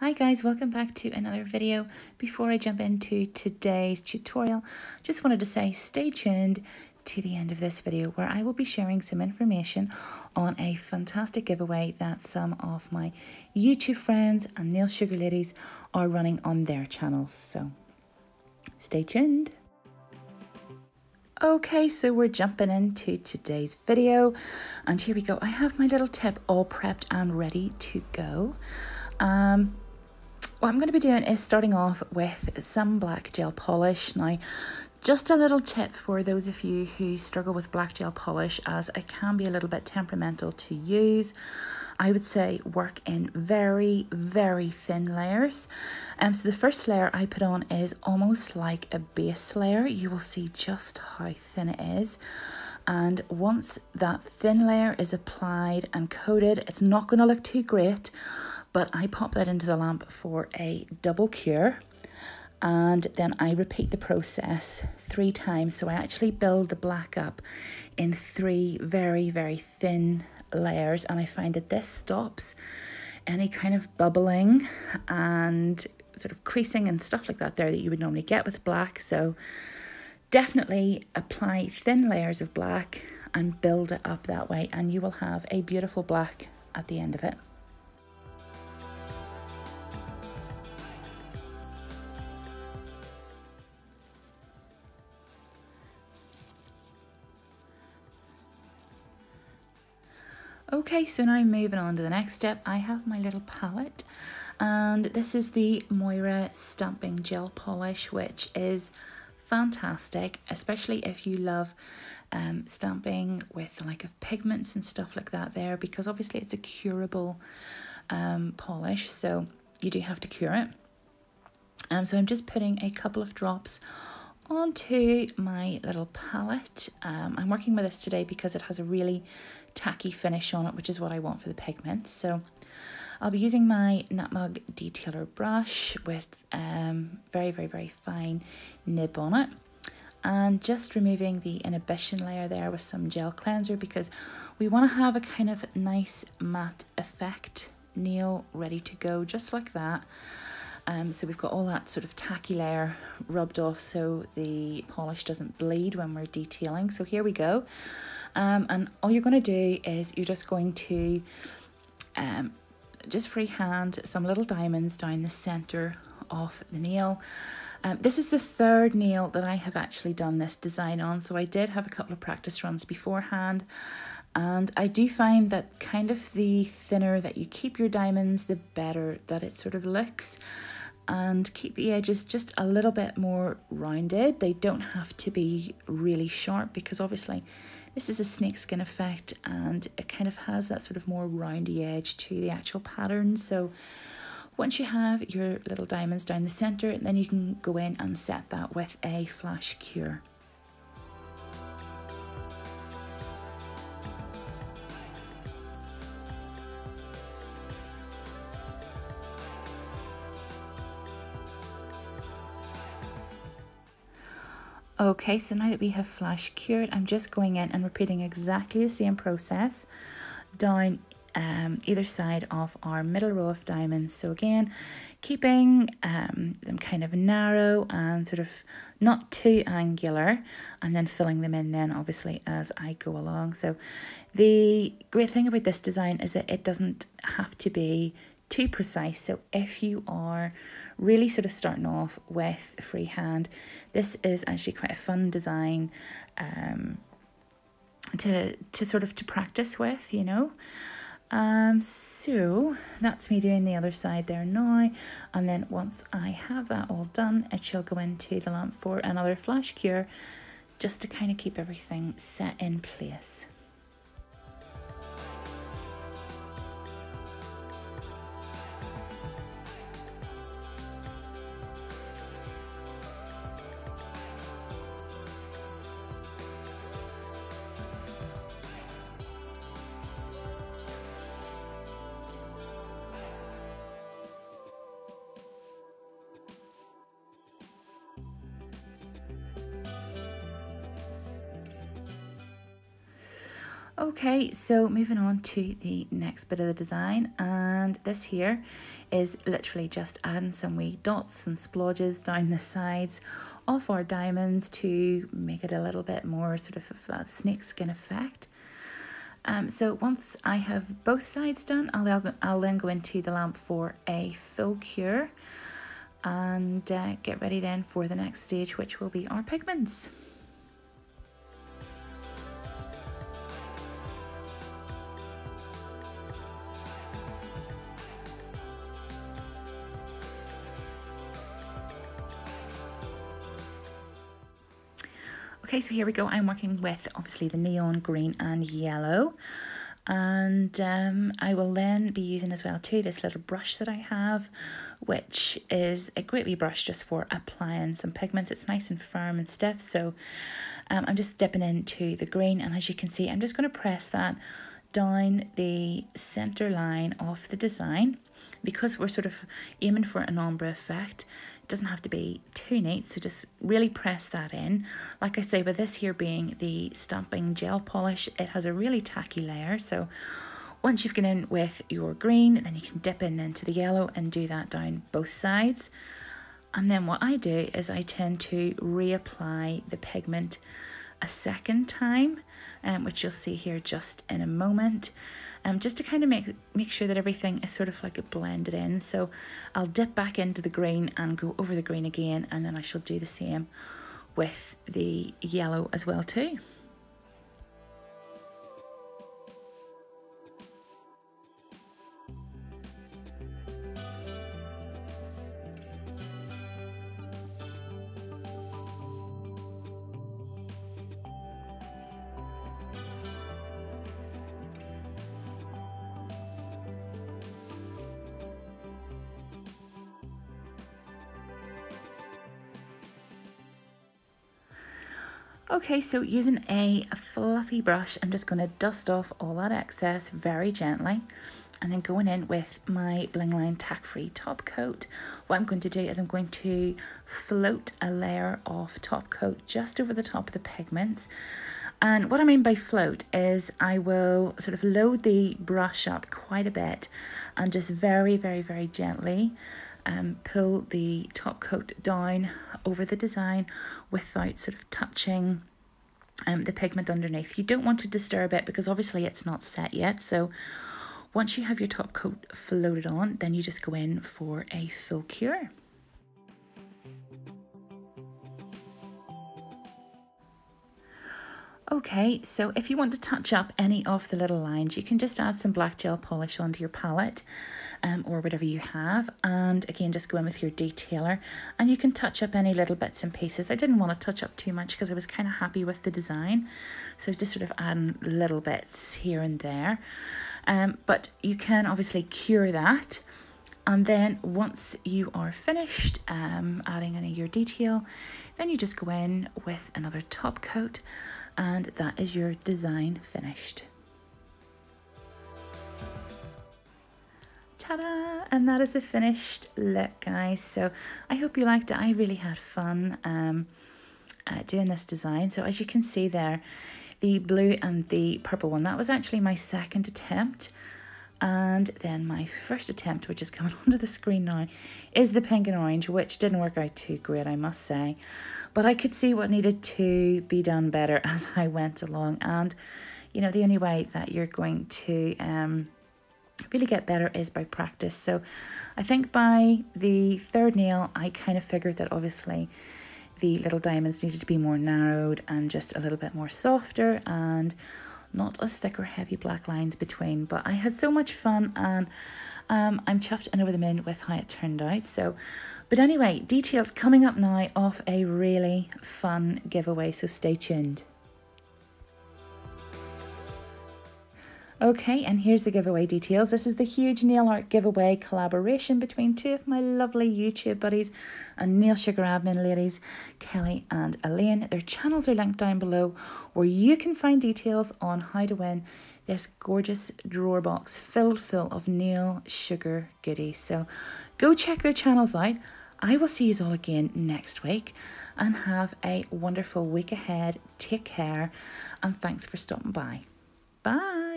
Hi guys, welcome back to another video. Before I jump into today's tutorial, just wanted to say stay tuned to the end of this video where I will be sharing some information on a fantastic giveaway that some of my YouTube friends and Nail Sugar Ladies are running on their channels. So stay tuned. Okay, so we're jumping into today's video and here we go. I have my little tip all prepped and ready to go. Um, what I'm going to be doing is starting off with some black gel polish. Now, just a little tip for those of you who struggle with black gel polish as it can be a little bit temperamental to use. I would say work in very, very thin layers. Um, so the first layer I put on is almost like a base layer. You will see just how thin it is. And once that thin layer is applied and coated, it's not going to look too great, but I pop that into the lamp for a double cure and then I repeat the process three times. So I actually build the black up in three very, very thin layers and I find that this stops any kind of bubbling and sort of creasing and stuff like that there that you would normally get with black. So definitely apply thin layers of black and build it up that way and you will have a beautiful black at the end of it. Okay, so now moving on to the next step, I have my little palette and this is the Moyra Stamping Gel Polish, which is fantastic, especially if you love um, stamping with like of pigments and stuff like that there, because obviously it's a curable um, polish, so you do have to cure it. Um, so I'm just putting a couple of drops onto my little palette. Um, I'm working with this today because it has a really tacky finish on it, which is what I want for the pigment. So I'll be using my Nutmeg Detailer brush with um, very, very, very fine nib on it. And just removing the inhibition layer there with some gel cleanser because we want to have a kind of nice matte effect nail ready to go just like that. Um, so we've got all that sort of tacky layer rubbed off so the polish doesn't bleed when we're detailing. So here we go. Um, and all you're going to do is you're just going to um, just freehand some little diamonds down the centre of the nail. Um, this is the third nail that I have actually done this design on, so I did have a couple of practice runs beforehand. And I do find that kind of the thinner that you keep your diamonds, the better that it sort of looks and keep the edges just a little bit more rounded. They don't have to be really sharp because obviously this is a snakeskin effect and it kind of has that sort of more roundy edge to the actual pattern. So once you have your little diamonds down the center, then you can go in and set that with a flash cure. Okay, so now that we have flash cured, I'm just going in and repeating exactly the same process down um, either side of our middle row of diamonds. So again, keeping um, them kind of narrow and sort of not too angular and then filling them in then obviously as I go along. So the great thing about this design is that it doesn't have to be too precise. So if you are really sort of starting off with freehand, this is actually quite a fun design um, to to sort of to practice with, you know. Um, so that's me doing the other side there now. And then once I have that all done, it shall go into the lamp for another flash cure just to kind of keep everything set in place. Okay, so moving on to the next bit of the design and this here is literally just adding some wee dots and splodges down the sides of our diamonds to make it a little bit more sort of that snakeskin effect. Um, so once I have both sides done, I'll, I'll then go into the lamp for a full cure and uh, get ready then for the next stage, which will be our pigments. Okay, so here we go. I'm working with obviously the neon green and yellow. And um, I will then be using as well too this little brush that I have, which is a great wee brush just for applying some pigments. It's nice and firm and stiff. So um, I'm just dipping into the green and as you can see, I'm just going to press that down the center line of the design because we're sort of aiming for an ombre effect it doesn't have to be too neat so just really press that in. Like I say with this here being the stamping gel polish it has a really tacky layer so once you've gone in with your green then you can dip in into the yellow and do that down both sides. And then what I do is I tend to reapply the pigment a second time um, which you'll see here just in a moment um, just to kind of make, make sure that everything is sort of like blended in. So I'll dip back into the green and go over the green again and then I shall do the same with the yellow as well too. Okay, so using a fluffy brush, I'm just going to dust off all that excess very gently and then going in with my Blingline Tack Free top coat. What I'm going to do is I'm going to float a layer of top coat just over the top of the pigments. And what I mean by float is I will sort of load the brush up quite a bit and just very, very, very gently um, pull the top coat down over the design without sort of touching um, the pigment underneath. You don't want to disturb it because obviously it's not set yet. So once you have your top coat floated on, then you just go in for a full cure. Okay, so if you want to touch up any of the little lines, you can just add some black gel polish onto your palette um, or whatever you have. And again, just go in with your detailer and you can touch up any little bits and pieces. I didn't want to touch up too much because I was kind of happy with the design. So just sort of adding little bits here and there. Um, but you can obviously cure that. And then once you are finished um, adding any of your detail, then you just go in with another top coat and that is your design finished. Ta-da! And that is the finished look, guys. So I hope you liked it. I really had fun um, uh, doing this design. So as you can see there, the blue and the purple one, that was actually my second attempt. And then my first attempt, which is coming onto the screen now, is the pink and orange, which didn't work out too great, I must say. But I could see what needed to be done better as I went along. And, you know, the only way that you're going to um, really get better is by practice. So I think by the third nail, I kind of figured that obviously the little diamonds needed to be more narrowed and just a little bit more softer and not as thick or heavy black lines between. But I had so much fun and um, I'm chuffed and over the moon with how it turned out. So, but anyway, details coming up now of a really fun giveaway. So stay tuned. Okay, and here's the giveaway details. This is the huge nail art giveaway collaboration between two of my lovely YouTube buddies and Nail Sugar admin ladies, Kelly and Elaine. Their channels are linked down below where you can find details on how to win this gorgeous drawer box filled full of nail sugar goodies. So go check their channels out. I will see you all again next week and have a wonderful week ahead. Take care and thanks for stopping by. Bye.